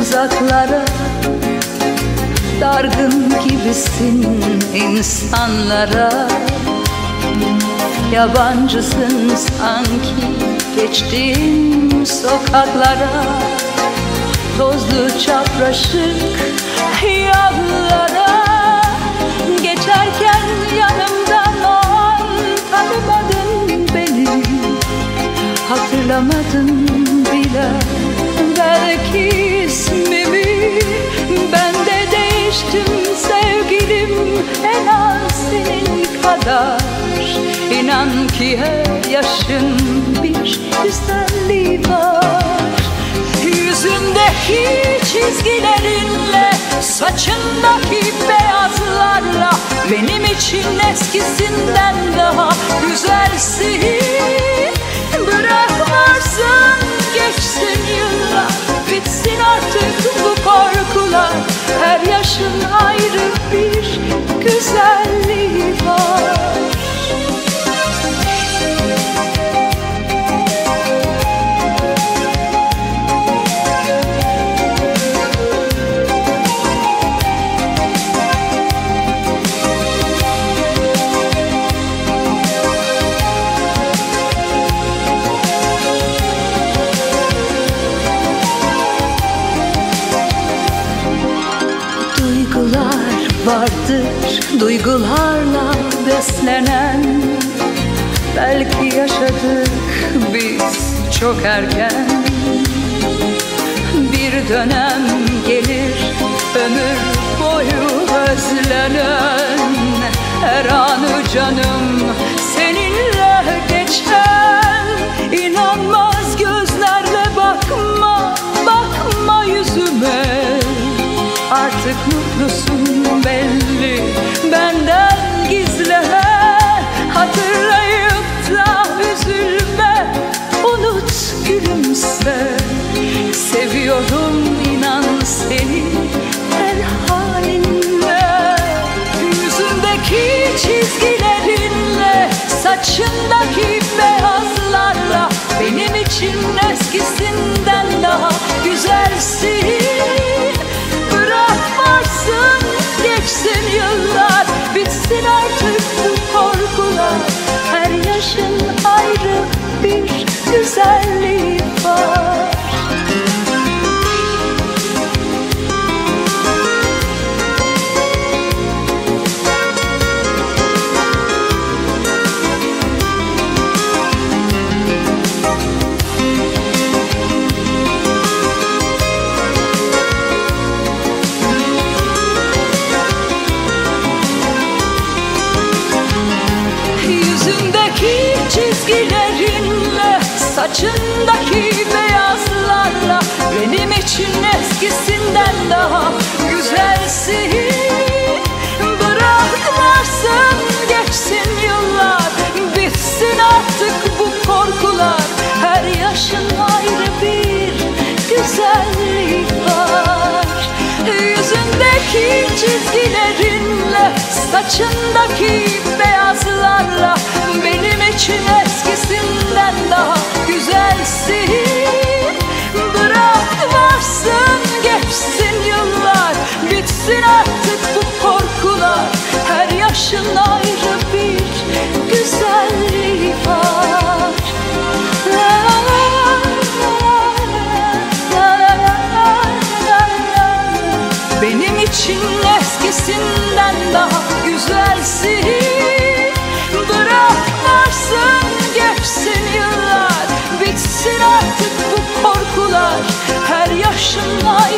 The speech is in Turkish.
uzaklara. Dargın gibisin insanlara. Yabancısın sanki geçtiğim sokaklara. Tozlu çapraşık yollara kadar. İnan ki her yaşın bir güzelliği var. Yüzündeki çizgilerinle Saçındaki beyazlarla Benim için eskisinden daha güzelsin. Bırakmazsan geçsin yıllar Bitsin artık bu korkular. Her yaşın ayrı bir güzelliği vardır duygularla beslenen. Belki yaşadık biz çok erken. Bir dönem gelir ömür boyu özlenen. Her anı canım seninle geçen İnanmaz gözlerle bakma, bakma yüzüme. Artık mutlusun belli. Benden gizleme Hatırlayıp da üzülme. Unut gülümse. Seviyorum inan seni her halinle Yüzündeki çizgilerinle Saçındaki Yaşın ayrı bir güzelliği var Saçındaki beyazlarla Benim için eskisinden daha güzelsin Bırakmazsın geçsin yıllar Bitsin artık bu korkular. Her yaşın ayrı bir güzelliği var. Yüzündeki çizgilerinle Saçındaki beyazlarla yıllar Bitsin